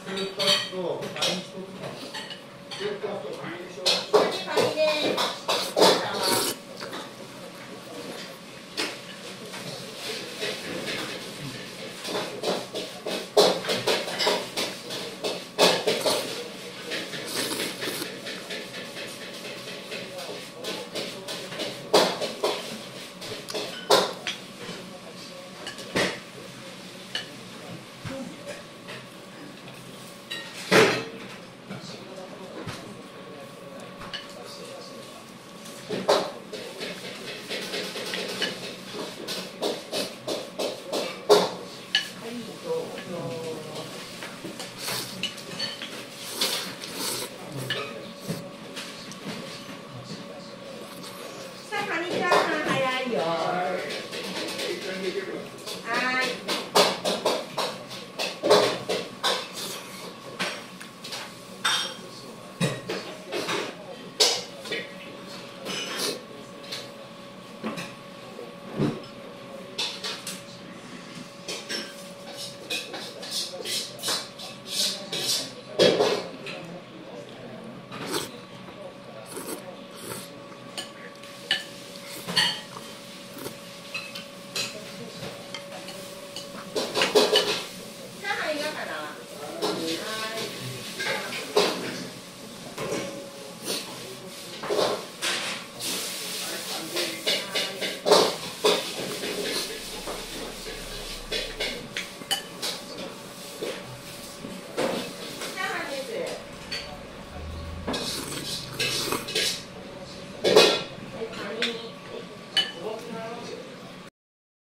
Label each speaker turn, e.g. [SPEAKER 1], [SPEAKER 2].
[SPEAKER 1] スーパ